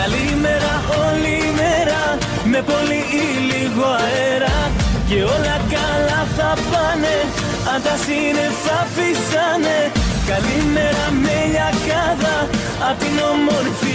Καλημέρα όλη μέρα με πολύ ή λίγο αέρα. Και όλα καλά θα πάνε αν τα σύννεφα φυσάνε. Καλημέρα με λιακάδα απ' την όμορφη